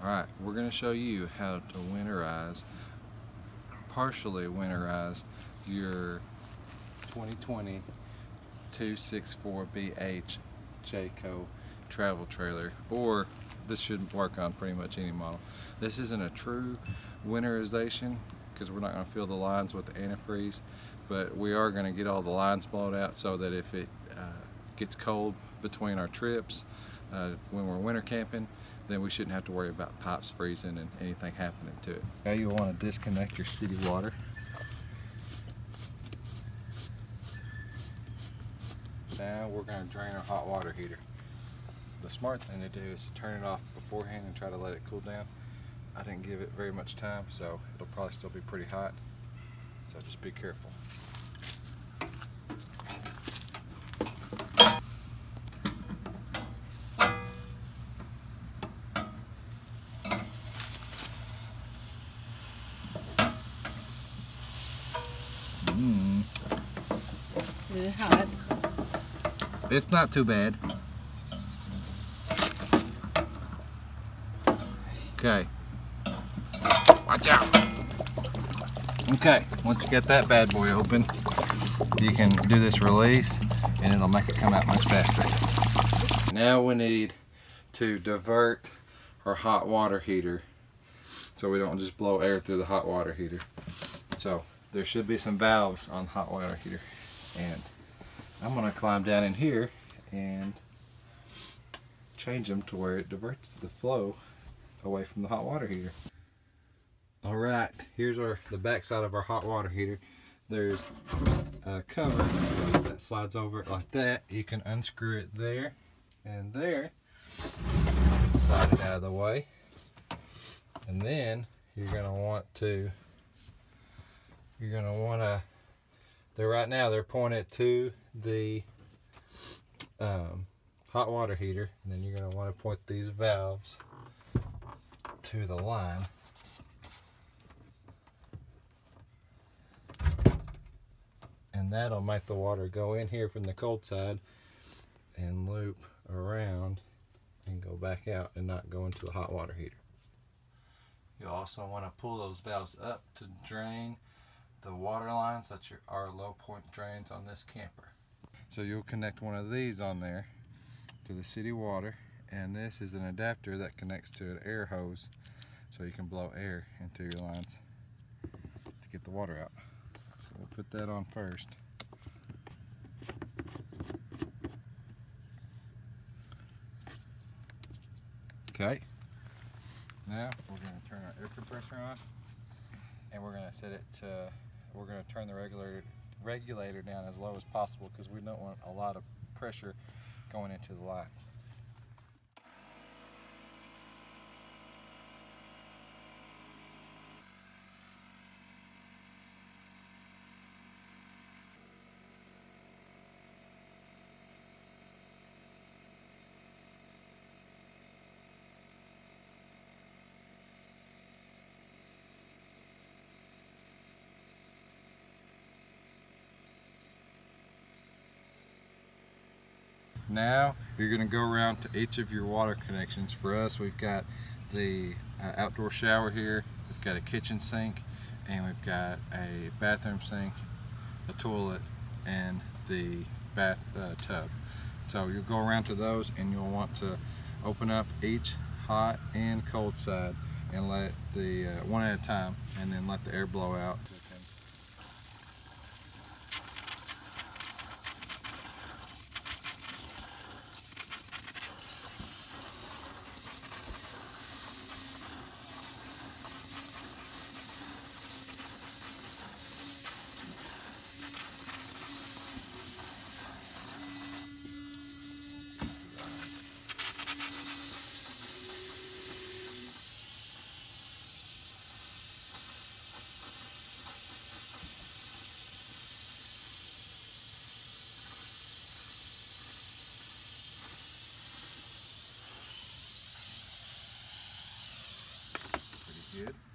Alright, we're going to show you how to winterize, partially winterize your 2020 264BH Jayco travel trailer or this should work on pretty much any model. This isn't a true winterization because we're not going to fill the lines with the antifreeze but we are going to get all the lines blown out so that if it uh, gets cold between our trips uh, when we're winter camping then we shouldn't have to worry about pipes freezing and anything happening to it. Now you'll want to disconnect your city water. Now we're going to drain our hot water heater. The smart thing to do is to turn it off beforehand and try to let it cool down. I didn't give it very much time so it'll probably still be pretty hot. So just be careful. It hot? It's not too bad. Okay. Watch out. Okay, once you get that bad boy open, you can do this release and it'll make it come out much faster. Now we need to divert our hot water heater so we don't just blow air through the hot water heater. So there should be some valves on the hot water heater and I'm gonna climb down in here and change them to where it diverts the flow away from the hot water heater. All right, here's our the back side of our hot water heater. There's a cover that slides over it like that. You can unscrew it there and there. Slide it out of the way. And then you're gonna want to, you're gonna wanna, they're right now, they're pointed to the um, hot water heater. And then you're gonna wanna point these valves to the line. And that'll make the water go in here from the cold side and loop around and go back out and not go into the hot water heater. You'll also want to pull those valves up to drain the water lines that are low point drains on this camper. So you'll connect one of these on there to the city water and this is an adapter that connects to an air hose so you can blow air into your lines to get the water out. So we'll put that on first. Okay. Now we're going to turn our air compressor on and we're going to set it to, we're going to turn the regulator, regulator down as low as possible because we don't want a lot of pressure going into the lines. Now you're going to go around to each of your water connections. For us, we've got the uh, outdoor shower here, we've got a kitchen sink, and we've got a bathroom sink, a toilet, and the bath uh, tub. So you'll go around to those and you'll want to open up each hot and cold side and let the uh, one at a time and then let the air blow out. Good.